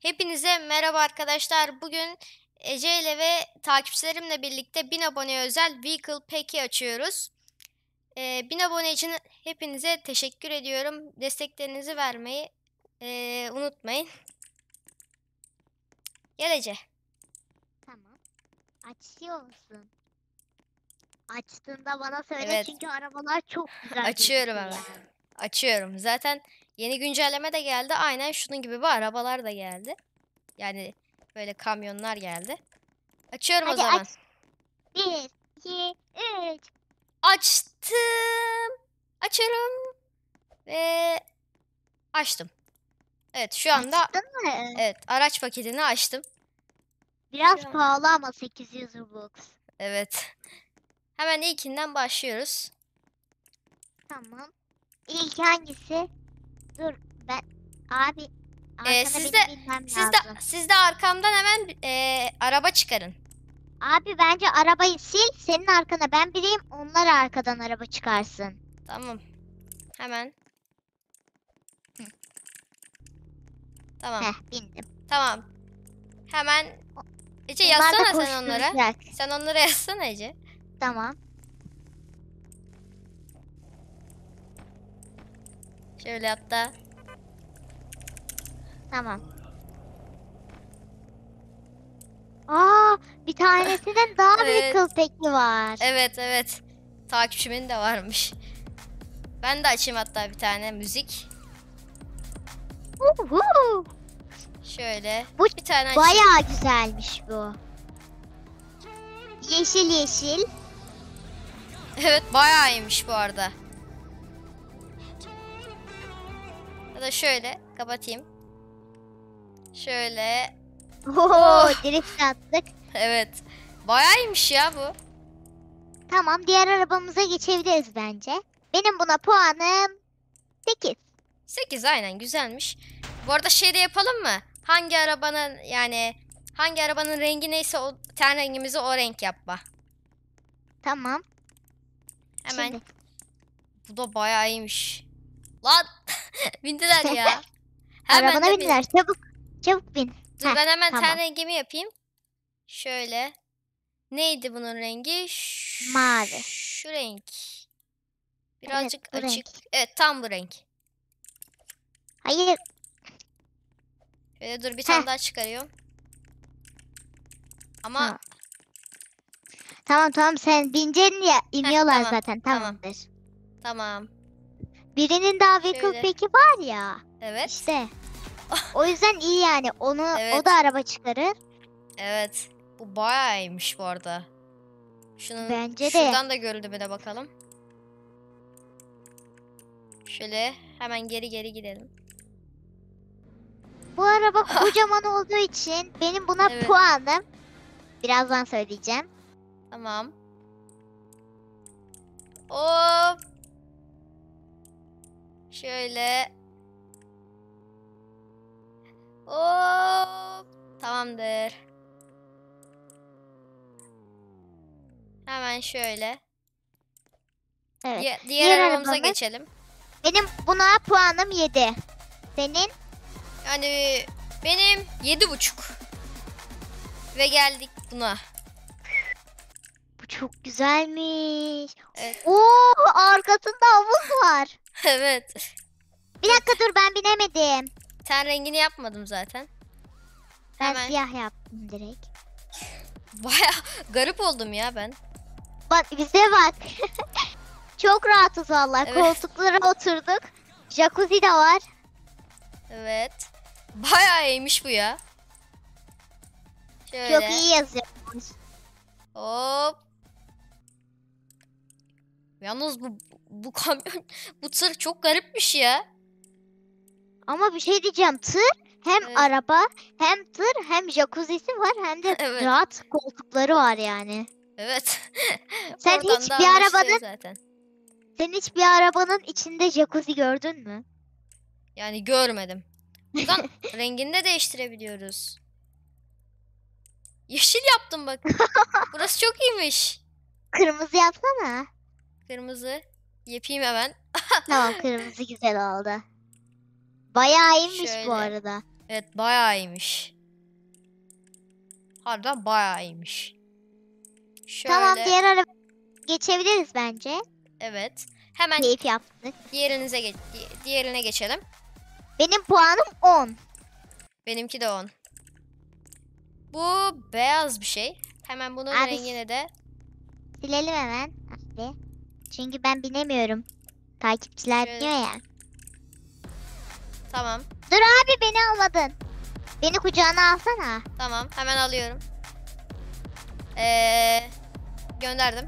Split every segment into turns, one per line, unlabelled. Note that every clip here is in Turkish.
Hepinize merhaba arkadaşlar. Bugün Ece ile ve takipçilerimle birlikte 1000 abone özel Vehicle Pack'i açıyoruz. Ee, 1000 abone için hepinize teşekkür ediyorum. Desteklerinizi vermeyi ee, unutmayın. Gel Ece.
Tamam. Açıyor musun? Açtığında bana söyle
Evet.
çünkü arabalar çok güzel.
Açıyorum hemen.
yani.
Açıyorum. Zaten yeni güncelleme de geldi. Aynen şunun gibi bu arabalar da geldi. Yani böyle kamyonlar geldi. Açıyorum o
Hadi
zaman.
aç. Bir, iki, üç.
Açtım. Açıyorum. Ve açtım. Evet şu anda
Açtın mı?
evet araç paketini açtım.
Biraz
Şu
pahalı ama 800 Robux.
Evet. Hemen ilkinden başlıyoruz.
Tamam. İlk hangisi? Dur ben abi
Ee, siz de- Siz
lazım.
de siz de arkamdan hemen eee, araba çıkarın.
Abi bence arabayı sil senin arkana ben bileyim onlar arkadan araba çıkarsın.
Tamam. Hemen. Tamam.
Heh bindim.
Tamam. Hemen Ece yazsana sen onlara. Sen onlara yazsana Ece.
Tamam.
Şöyle hatta.
Tamam. Aa, bir tanesinin daha
Evet.
vehicle pack'i var.
Evet evet. Takipçimin de varmış. Ben de açayım hatta bir tane müzik.
Uhu.
Şöyle.
Bu
bir tane açayım.
Bayağı güzelmiş bu. Yeşil yeşil.
Evet bayağı iyiymiş bu arada. Ya da şöyle kapatayım. Şöyle.
Oo,
Oh.
drift attık.
Evet. Bayağı iyiymiş ya bu.
Tamam, diğer arabamıza geçebiliriz bence. Benim buna puanım 8.
8 aynen güzelmiş. Bu arada şey de yapalım mı? Hangi arabanın yani hangi arabanın rengi neyse o ten rengimizi o renk yapma.
Tamam.
Hemen
Şimdi,
bu da bayağı iyiymiş. Lan bindiler ya. Hemen
arabana
de bin-
bindiler. Çabuk. Çabuk bin.
Dur
Heh,
ben hemen ten
tamam.
rengimi yapayım. Şöyle. Neydi bunun rengi? Ş-
Mavi.
Şu renk. Birazcık
bu
açık.
renk.
Evet tam bu renk.
Hayır.
Şöyle dur bir
Heh.
tane daha çıkarıyorum. Ama
Tamam. Tamam tamam sen bineceksin ya iniyorlar
tamam,
zaten
tamam.
tamamdır.
tamam.
Birinin daha vehicle
Şöyle.
pack'i var ya.
Evet.
İşte. o yüzden iyi yani. Onu o
Evet.
da araba çıkarır.
Evet. Bu bayağı iyiymiş bu arada. Şunun
Bence de.
şuradan da görüldü bir de bakalım. Şöyle hemen geri geri gidelim.
Bu araba kocaman olduğu için benim buna
Evet.
puanım birazdan söyleyeceğim.
Tamam. Hop. Şöyle. Hop. Tamamdır. Hemen şöyle.
Evet.
Diğer, diğer arabamıza
arabamız-
geçelim.
Benim buna puanım 7. Senin
Yani benim yedi buçuk. Ve geldik buna.
bu çok güzelmiş.
Evet.
Oo arkasında havuz var.
evet.
Bir dakika dur ben binemedim.
Ten rengini yapmadım zaten.
Ben
Hemen.
siyah yaptım direkt.
Baya garip oldum ya ben.
Bak bize bak. çok rahatız valla.
Evet.
Koltuklara oturduk. Jacuzzi de var.
Evet. Bayağı iyiymiş bu ya. Şöyle.
Çok iyi yazıyor.
Hop. Yalnız bu bu kamyon bu tır çok garipmiş ya.
Ama bir şey diyeceğim. Tır hem
Evet.
araba hem tır hem jacuzzi'si var hem de
Evet.
rahat koltukları var yani.
Evet.
Sen
Oradan
hiç
da
bir
anlaşılıyor
arabanın-
zaten.
Sen hiç bir arabanın içinde jacuzzi gördün mü?
Yani görmedim. Buradan rengini de değiştirebiliyoruz. Yeşil yaptım bak. Burası çok iyiymiş.
Kırmızı yapsana.
Kırmızı. Yapayım hemen.
tamam kırmızı güzel oldu. Bayağı iyiymiş
Şöyle.
bu arada.
Evet bayağı iyiymiş. Harbiden bayağı iyiymiş. Şöyle.
Tamam diğer araba geçebiliriz bence.
Evet. Hemen
Keyif yaptık.
diğerinize geç di- diğerine geçelim.
Benim puanım 10.
Benimki de 10. Bu beyaz bir şey. Hemen bunun
Abi-
rengini de
Silelim hemen. Abi. Çünkü ben binemiyorum. Takipçiler
Şöyle-
diyor ya.
tamam.
Dur abi beni almadın. Beni kucağına alsana.
Tamam. Hemen alıyorum. Ee, gönderdim.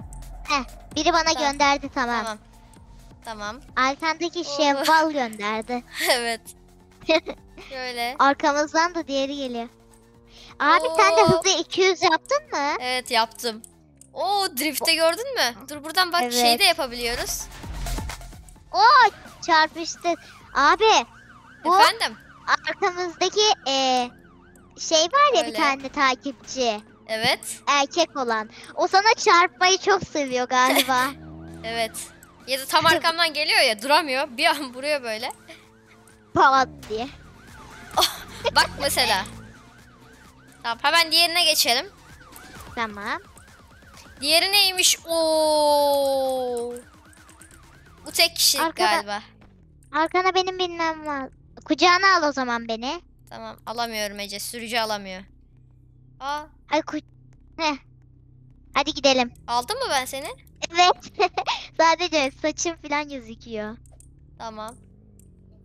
Biri bana
Tamam.
gönderdi tamam.
Tamam. Tamam.
Arkandaki
Oh.
şevval gönderdi.
evet. Şöyle.
Arkamızdan da diğeri geliyor. Abi sen de
Oo.
hızlı 200 yaptın mı?
Evet yaptım. Oo drift'te gördün mü? Dur buradan bak şey
Evet.
de yapabiliyoruz.
Oo çarpıştık. Abi Bu-
Efendim?
arkamızdaki eee, şey var ya bir
Öyle.
tane takipçi.
Evet.
Erkek olan. O sana çarpmayı çok seviyor galiba.
Evet. Ya da tam arkamdan geliyor ya duramıyor. Bir an vuruyor böyle.
Pat diye.
Bak mesela. Tamam hemen diğerine geçelim.
Tamam.
Diğeri neymiş? Oo. Bu tek kişilik
Arkada-
galiba.
Arkana benim bilmem var. Kucağına al o zaman beni.
Tamam alamıyorum Ece. Sürücü alamıyor. Aa
Ay ku... Heh. Hadi gidelim.
aldım mı ben seni?
Evet. Sadece saçım falan gözüküyor.
Tamam.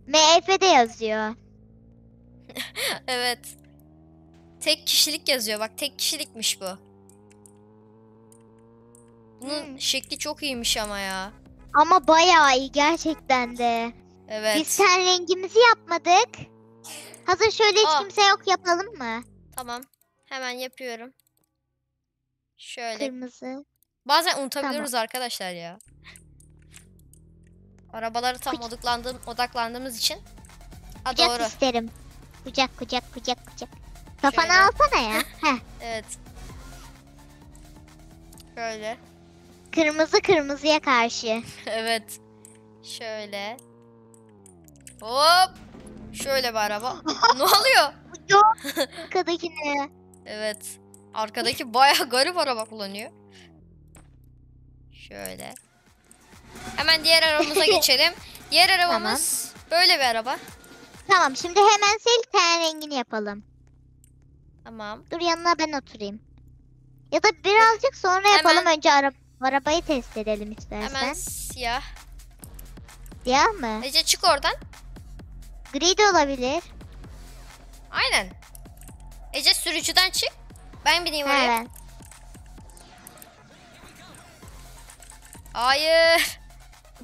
MF de yazıyor.
evet. Tek kişilik yazıyor. Bak tek kişilikmiş bu. Bunun
Hmm.
şekli çok iyiymiş ama ya.
Ama bayağı iyi gerçekten de.
Evet.
Biz ten rengimizi yapmadık. Hazır şöyle hiç
Aa.
kimse yok yapalım mı?
Tamam. Hemen yapıyorum. Şöyle.
Kırmızı.
Bazen unutabiliyoruz arkadaşlar ya. Arabaları tam
Kuc-
odaklandığım, odaklandığımız için. Ha
Kucak
doğru.
isterim. Kucak kucak kucak kucak. Kafanı
Şöyle.
alsana ya.
Evet. Şöyle.
Kırmızı kırmızıya karşı.
evet. Şöyle. Hop. Şöyle bir araba. ne oluyor?
Yok. Arkadakine.
Evet. Arkadaki bayağı garip araba kullanıyor. Şöyle. Hemen diğer arabamıza geçelim. Diğer arabamız böyle bir araba.
Tamam şimdi hemen sil ten rengini yapalım.
Tamam.
Dur yanına ben oturayım. Ya da birazcık sonra yapalım.
Hemen-
Önce ara arabayı test edelim istersen.
Hemen siyah.
Siyah mı?
Ece çık oradan.
Gri de olabilir.
Aynen. Ece sürücüden çık. Ben bineyim oraya.
Evet.
Hayır.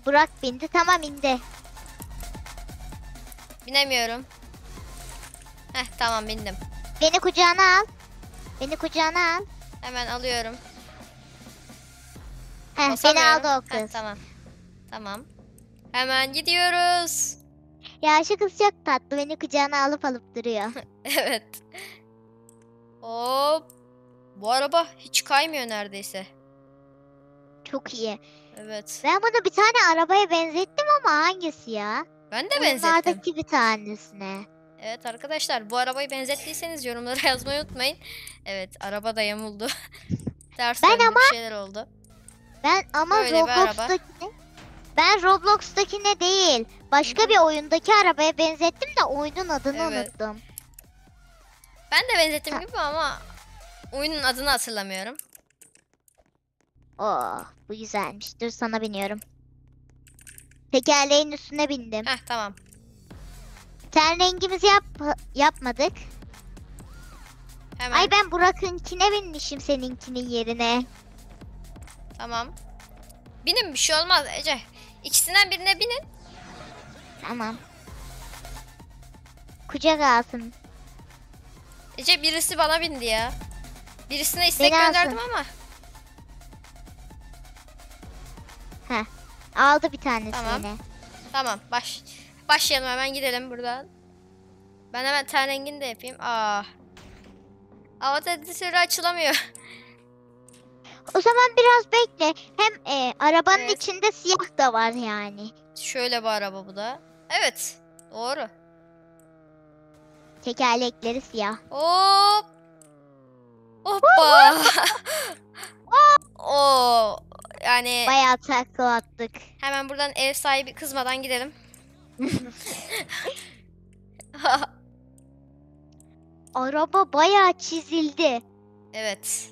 Burak bindi. Tamam indi.
Binemiyorum. Heh tamam bindim.
Beni kucağına al. Beni kucağına al.
Hemen alıyorum.
Heh, beni
Basamıyorum.
aldı o
Heh,
kız.
tamam. Tamam. Hemen gidiyoruz.
Ya şu kız çok tatlı. Beni kucağına alıp alıp duruyor.
Evet. Hop. Bu araba hiç kaymıyor neredeyse.
çok iyi.
Evet.
Ben bunu bir tane arabaya benzettim ama hangisi ya?
Ben de benzettim.
Oyunlardaki bir tanesine.
Evet arkadaşlar bu arabayı benzettiyseniz yorumlara yazmayı unutmayın. Evet araba da yamuldu. Ters
Ben ama-
şeyler oldu.
Ben ama
Böyle bir araba.
Roblox'takine ben Roblox'takine değil. Başka bir oyundaki arabaya benzettim de oyunun adını
Evet.
unuttum.
Ben de benzettim
Ha.
gibi ama oyunun adını hatırlamıyorum.
Oh bu güzelmiş. Dur sana biniyorum. Tekerleğin üstüne bindim.
Heh tamam.
Ten rengimizi yap yapmadık.
Hemen
Ay ben Burak'ınkine binmişim seninkinin yerine.
Tamam. Binin bir şey olmaz Ece. İkisinden birine binin.
Tamam. Kucak alsın.
Ece birisi bana bindi ya. Birisine istek
Beni alsın.
gönderdim ama.
Aldı bir tanesini.
Tamam. Tamam baş başlayalım hemen gidelim buradan. Ben hemen ten rengini de yapayım. Aa. Avatar editörü açılamıyor.
O zaman biraz bekle. Hem e, arabanın
Evet.
içinde siyah da var yani.
Şöyle bir araba bu da. Evet. Doğru.
Tekerlekleri siyah.
Hop. Hoppa. Oo. Yani
Bayağı takla attık.
hemen buradan ev sahibi kızmadan gidelim.
Araba bayağı çizildi.
evet.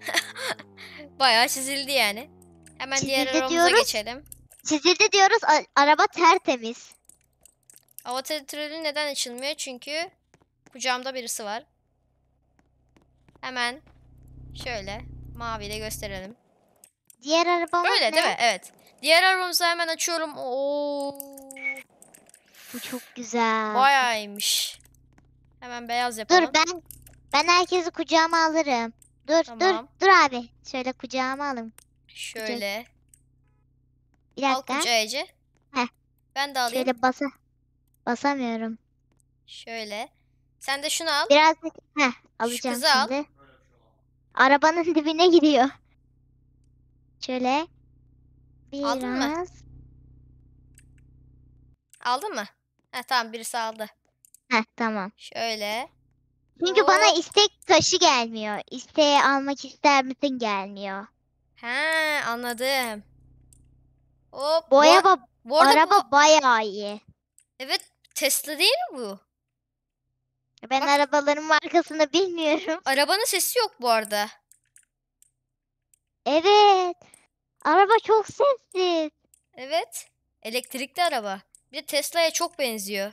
Bayağı çizildi yani. Hemen diğer
Çizildi
aramıza
diyoruz.
geçelim.
Çizildi diyoruz araba tertemiz.
Avatar trolü neden açılmıyor? Çünkü kucağımda birisi var. Hemen şöyle mavi de gösterelim.
Diğer arabamız
Böyle
ne?
değil mi? Evet. Diğer arabamızı hemen açıyorum. Oo.
Bu çok güzel.
Bayağı iyiymiş. Hemen beyaz yapalım.
Dur ben ben herkesi kucağıma alırım. Dur
Tamam.
dur dur abi. Şöyle kucağıma alın.
Şöyle.
Bir
Al
dakika.
kucağa Ece.
Heh.
Ben de alayım.
Şöyle basa basamıyorum.
Şöyle. Sen de şunu al.
Biraz heh, alacağım
kızı al.
şimdi. Arabanın dibine gidiyor. Şöyle biraz
Aldın mı? Aldın mı? Heh, tamam birisi aldı.
Heh, tamam.
Şöyle.
Çünkü bana
Hop.
istek taşı gelmiyor. İsteği almak ister misin gelmiyor.
He anladım. Hop.
Bu
bu,
araba,
bu arada
araba
bu-
bayağı iyi.
evet Tesla değil mi bu?
Ben
Bak.
arabaların markasını bilmiyorum.
Arabanın sesi yok bu arada.
Evet. Araba çok sessiz.
Evet. Elektrikli araba. Bir de Tesla'ya çok benziyor.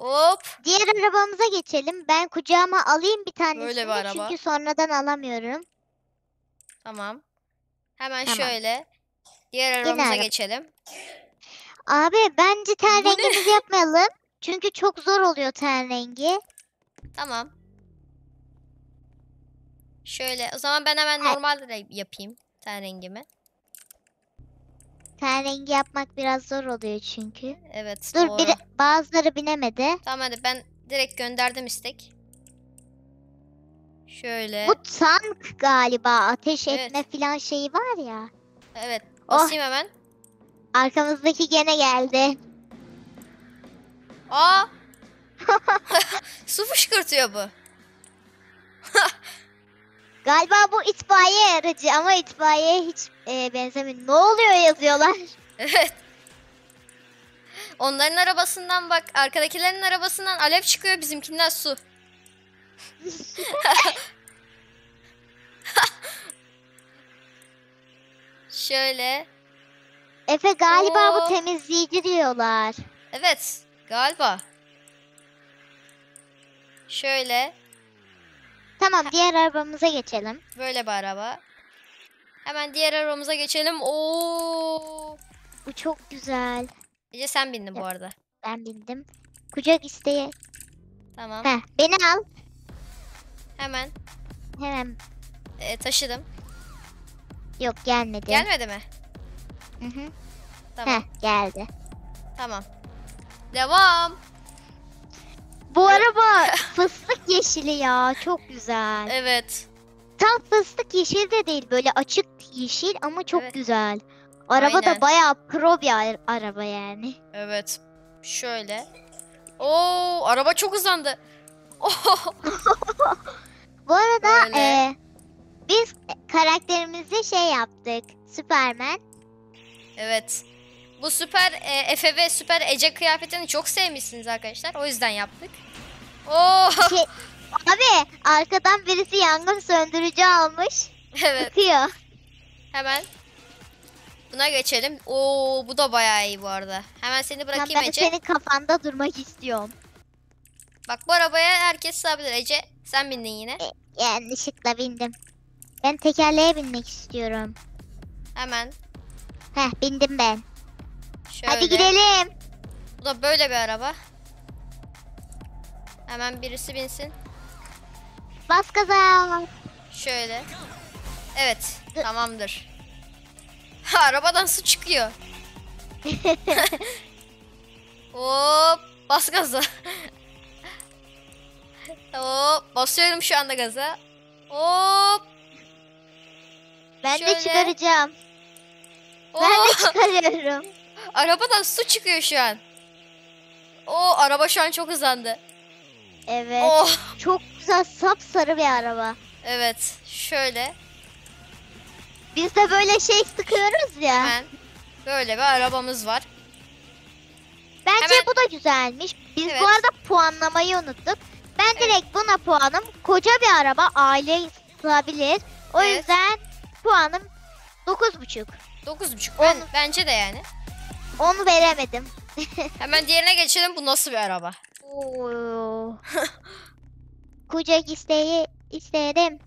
Hop.
Diğer arabamıza geçelim. Ben kucağıma alayım bir tanesini.
Böyle bir araba.
Çünkü sonradan alamıyorum.
Tamam. Hemen
Tamam.
şöyle. Diğer arabamıza
araba.
geçelim.
Abi bence ten
Bu ne?
rengimizi yapmayalım. Çünkü çok zor oluyor ten rengi.
Tamam. Şöyle. O zaman ben hemen
Ha.
normal re- yapayım. Ten rengimi.
Ten rengi yapmak biraz zor oluyor çünkü.
Evet
Dur
doğru.
biri, bazıları binemedi.
Tamam hadi ben direkt gönderdim istek. Şöyle.
Bu tank galiba. Ateş
Evet.
etme filan şeyi var ya.
Evet.
Oh.
Basayım hemen.
Arkamızdaki gene geldi.
Aa! Su fışkırtıyor bu.
Galiba bu itfaiye aracı ama itfaiyeye hiç e, benzemiyor. Ne oluyor yazıyorlar.
Evet. Onların arabasından bak. Arkadakilerin arabasından alev çıkıyor. Bizimkinden su. Şöyle.
Efe galiba
Oo.
bu temizleyici diyorlar.
Evet. Galiba. Şöyle.
Tamam diğer arabamıza geçelim.
Böyle bir araba. Hemen diğer arabamıza geçelim. Oo.
Bu çok güzel.
Ece sen bindin bu arada.
Ben bindim. Kucak isteği.
Tamam.
Heh, beni al.
Hemen
Hemen.
e, taşıdım.
Yok gelmedi.
Gelmedi mi?
Hı hı.
Tamam.
Heh, geldi.
Tamam. Devam.
Bu araba fıstık yeşili ya. Çok güzel.
Evet.
Tam fıstık yeşil de değil. Böyle açık yeşil ama çok
Evet.
güzel. Araba
Aynen.
da bayağı pro bir ar- araba yani.
Evet. Şöyle. Oo, araba çok hızlandı. Oh,
Bu arada
Böyle.
e, biz karakterimizi şey yaptık. Süpermen.
evet. Bu süper e, Efe ve süper Ece kıyafetini çok sevmişsiniz arkadaşlar. O yüzden yaptık. Oo,
Şey, abi arkadan birisi yangın söndürücü almış.
evet.
Bakıyor.
Hemen buna geçelim. Oo, bu da bayağı iyi bu arada. Hemen seni
Ben,
bırakayım
ben
Ece.
senin kafanda durmak istiyorum.
Bak bu arabaya herkes sığabilir. Ece sen bindin yine.
Yanlışlıkla bindim. Ben tekerleğe binmek istiyorum.
Hemen
Heh bindim ben.
Şöyle.
Hadi gidelim.
Bu da böyle bir araba. Hemen birisi binsin.
Bas gaza.
Şöyle. Evet,
Dı-
tamamdır. Ha, arabadan su çıkıyor. Hop, bas gaza. Hop, basıyorum şu anda gaza. Hop,
ben
Şöyle.
de çıkaracağım. Ben de
hop.
çıkarıyorum.
Arabadan su çıkıyor şu an. O araba şu an çok hızlandı.
Evet.
Oh.
Çok güzel sapsarı bir araba.
Evet. Şöyle.
Biz de böyle şey sıkıyoruz ya.
Hemen böyle bir arabamız var.
Bence
Hemen-
bu da güzelmiş. Biz
Evet.
bu arada puanlamayı unuttuk. Ben
Evet.
direkt buna puanım. Koca bir araba aile sığabilir. O
Evet.
yüzden puanım 9.5.
9.5. Ben,
On.
bence de yani.
10 veremedim.
Hemen diğerine geçelim. Bu nasıl bir araba?
Oo. Kucak isteği isterim.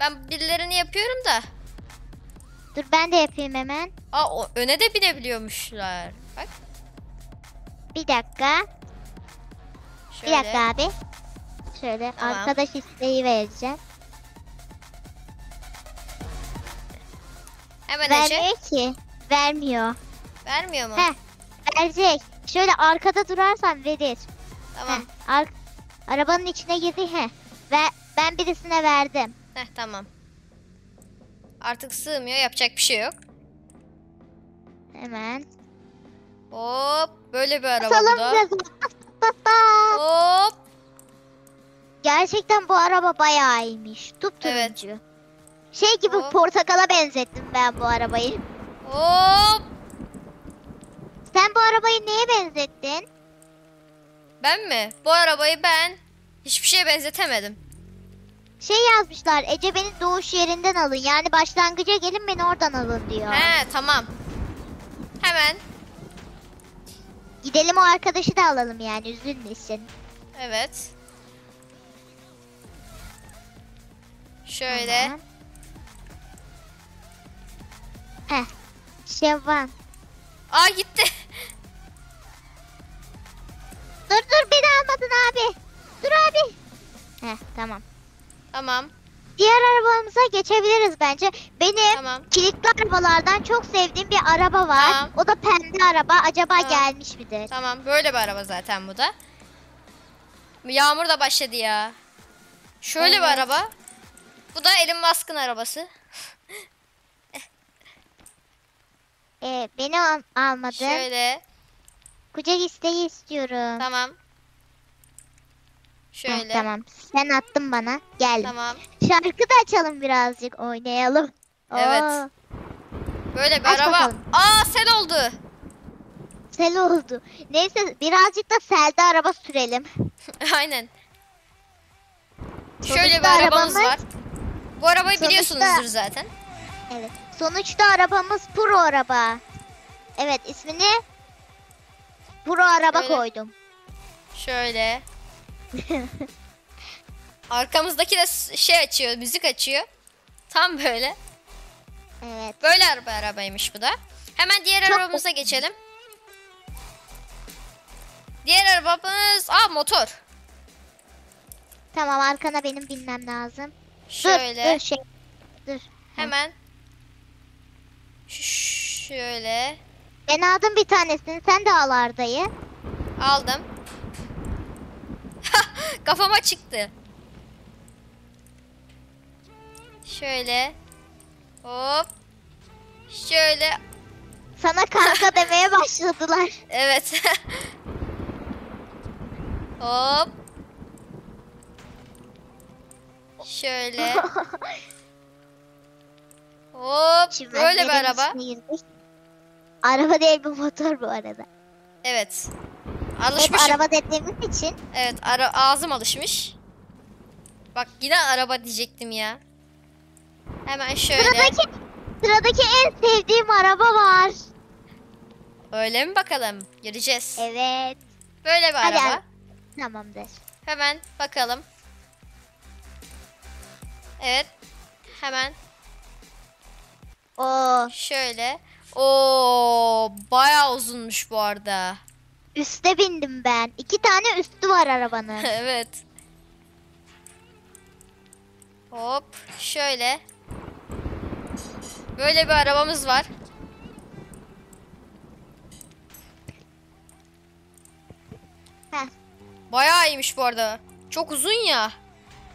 Ben birilerini yapıyorum da.
Dur ben de yapayım hemen.
Aa o öne de binebiliyormuşlar. Bak.
Bir dakika.
Şöyle.
Bir dakika abi. Şöyle
Tamam.
arkadaş isteği vereceğim.
Hemen Ece.
Vermiyor ki. Vermiyor.
Vermiyor mu?
Heh. Verecek. Şöyle arkada durarsan verir.
Tamam.
Heh, ar- arabanın içine girdi he. Ve ben birisine verdim.
Heh tamam. Artık sığmıyor. Yapacak bir şey yok.
Hemen.
Hop. Böyle bir araba
Basalım
bu da.
biraz.
Hop.
Gerçekten bu araba bayağı iyiymiş. Tup
Evet.
Şey gibi
Hop.
portakala benzettim ben bu arabayı.
Hop.
Sen bu arabayı neye benzettin?
Ben mi? Bu arabayı ben hiçbir şeye benzetemedim.
Şey yazmışlar Ece beni doğuş yerinden alın. Yani başlangıca gelin beni oradan alın diyor.
He tamam. Hemen.
Gidelim o arkadaşı da alalım yani üzülmesin.
Evet. Şöyle.
Tamam. Heh. Şevvan.
Aa gitti.
Dur dur beni almadın abi. Dur abi. Heh tamam.
tamam.
Diğer arabamıza geçebiliriz bence. Benim
Tamam.
kilitli arabalardan çok sevdiğim bir araba var.
Tamam.
O da pembe araba. Acaba
Tamam.
gelmiş midir?
Tamam. Böyle bir araba zaten bu da. Yağmur da başladı ya. Şöyle bir
Evet.
araba. Bu da Elon Musk'ın arabası.
Ee, beni al- almadın.
Şöyle.
Kucak isteği istiyorum.
Tamam.
Heh,
Şöyle.
tamam. Sen attın bana. Gel.
Tamam.
Şarkı da açalım birazcık. Oynayalım.
Evet.
Oo,
Böyle bir
Aç
araba.
bakalım.
Aa sel oldu.
sel oldu. Neyse birazcık da selde araba sürelim.
Aynen.
Sonuçta
Şöyle bir arabamız
arabamız-
var. Bu arabayı
Sonuçta-
biliyorsunuzdur zaten.
Evet. Sonuçta arabamız Pro araba. Evet ismini Pro araba
Böyle.
koydum.
Şöyle. Arkamızdaki de şey açıyor, müzik açıyor. Tam böyle.
Evet.
Böyle araba arabaymış bu da. Hemen diğer
Çok-
arabamıza geçelim. Diğer arabamız, aa motor.
Tamam arkana benim binmem lazım.
Şöyle.
Dur, dur şey. Dur.
Hemen. Şöyle.
Ben aldım bir tanesini. Sen de al Arda'yı.
Aldım. Kafama çıktı. Şöyle. Hop. Şöyle.
Sana kanka demeye başladılar.
Evet. Hop. Şöyle. Hop. Böyle bir araba.
Araba değil bu motor bu arada.
Evet.
Hep
Alışmışım.
araba dediğimiz için.
Evet ara ağzım alışmış. Bak yine araba diyecektim ya. Hemen şöyle.
Sıradaki sıradaki en sevdiğim araba var.
Öyle mi bakalım? Göreceğiz.
Evet.
Böyle bir
Hadi
araba.
al. Tamamdır.
Hemen bakalım. Evet. Hemen
Oo,
şöyle. Oo, bayağı uzunmuş bu arada.
üste bindim ben. İki tane üstü var arabanın.
evet. Hop, şöyle. Böyle bir arabamız var.
Heh,
Bayağı iyiymiş bu arada. Çok uzun ya.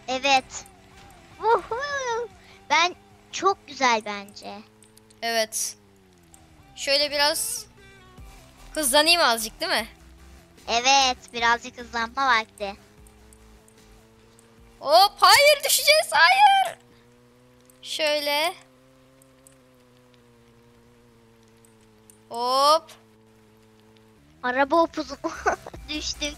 evet. Vuhuu. Ben çok güzel bence.
Evet. Şöyle biraz hızlanayım azıcık değil mi?
Evet birazcık hızlanma vakti.
Hop hayır düşeceğiz hayır. Şöyle. Hop.
Araba upuzun düştük.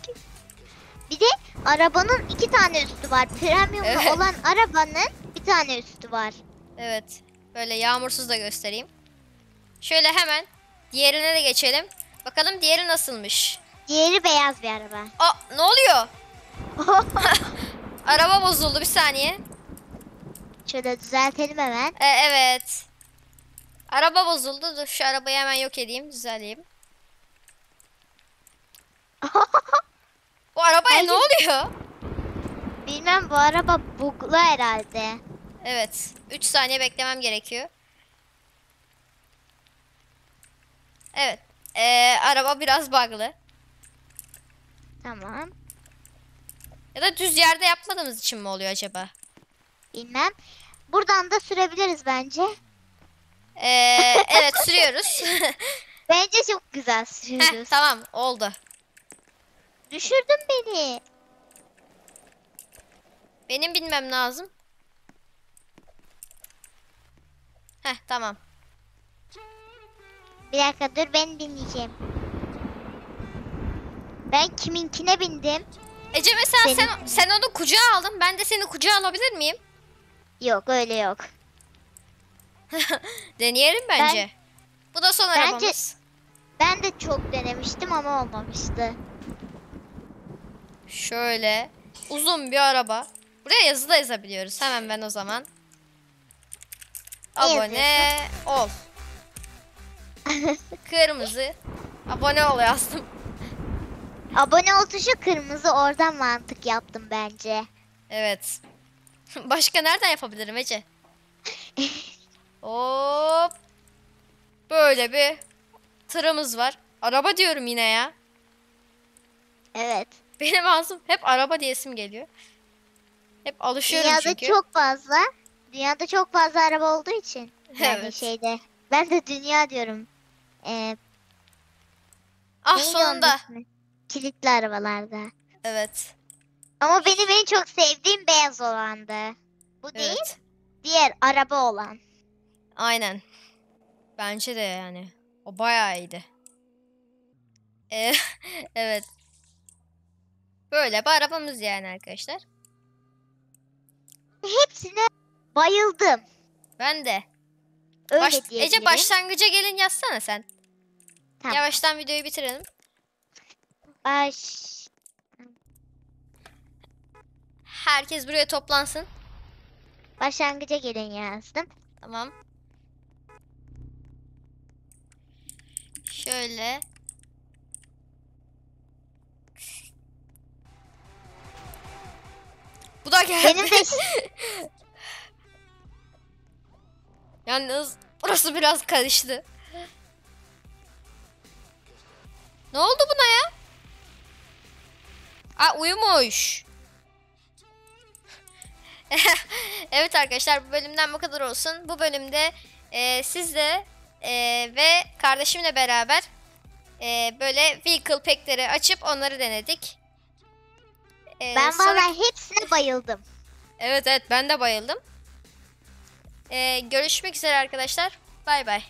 Bir de arabanın iki tane üstü var. Premium'lu
Evet.
olan arabanın bir tane üstü var.
Evet. Böyle yağmursuz da göstereyim. Şöyle hemen diğerine de geçelim. Bakalım diğeri nasılmış.
Diğeri beyaz bir araba.
Aa ne oluyor? Araba bozuldu bir saniye.
Şöyle düzeltelim hemen.
E, evet. Araba bozuldu. Dur şu arabayı hemen yok edeyim. Düzeleyim. Bu arabaya ne oluyor?
Bilmem bu araba buglu herhalde.
Evet. 3 saniye beklemem gerekiyor. Evet. Ee, araba biraz bug'lı.
Tamam.
Ya da düz yerde yapmadığımız için mi oluyor acaba?
Bilmem. Buradan da sürebiliriz bence.
Ee, evet sürüyoruz.
Bence çok güzel
Heh,
sürüyoruz.
tamam oldu.
Düşürdün beni.
Benim bilmem lazım. Heh tamam.
Bir dakika dur ben bineceğim. Ben kiminkine bindim?
Ece mesela
Senin-
sen sen onu kucağa aldın. Ben de seni kucağa alabilir miyim?
Yok öyle yok.
Deneyelim bence. Bu da son
Bence-
arabamız.
Ben de çok denemiştim ama olmamıştı.
Şöyle uzun bir araba. Buraya yazı da yazabiliyoruz. Hemen ben o zaman.
Ne
Abone ol. Kırmızı. Abone ol yazdım.
Abone ol tuşu kırmızı oradan mantık yaptım bence.
Evet. Başka nereden yapabilirim Ece? Hop. Böyle bir tırımız var. Araba diyorum yine ya.
Evet.
Benim ağzım hep araba diyesim geliyor. Hep alışıyorum
Dünyada
çünkü.
çok fazla. Dünyada çok fazla araba olduğu için. Yani
Evet.
şeyde. Ben de dünya diyorum. Ee,
ah
neydi
sonunda.
Kilitli arabalarda.
Evet.
Ama benim en çok sevdiğim beyaz olandı. Bu değil,
Evet.
diğer araba olan.
Aynen. Bence de yani. O bayağı iyiydi. Ee, evet. Böyle bir arabamız yani arkadaşlar.
Hepsine bayıldım.
Ben de.
Öyle
Baş- Ece başlangıca gelin yazsana sen.
Tamam.
Yavaştan videoyu bitirelim.
Baş...
Herkes buraya toplansın.
Başlangıca gelin yazdım.
Tamam. Şöyle. Bu da geldi.
Benim de
Yalnız burası biraz karıştı. Ne oldu buna ya? Aa uyumuş. evet arkadaşlar bu bölümden bu kadar olsun. Bu bölümde e, sizle e, ve kardeşimle beraber e, böyle vehicle pack'leri açıp onları denedik. E,
ben
sonra-
vallahi hepsine bayıldım.
Evet evet ben de bayıldım. E, görüşmek üzere arkadaşlar. Bay bay.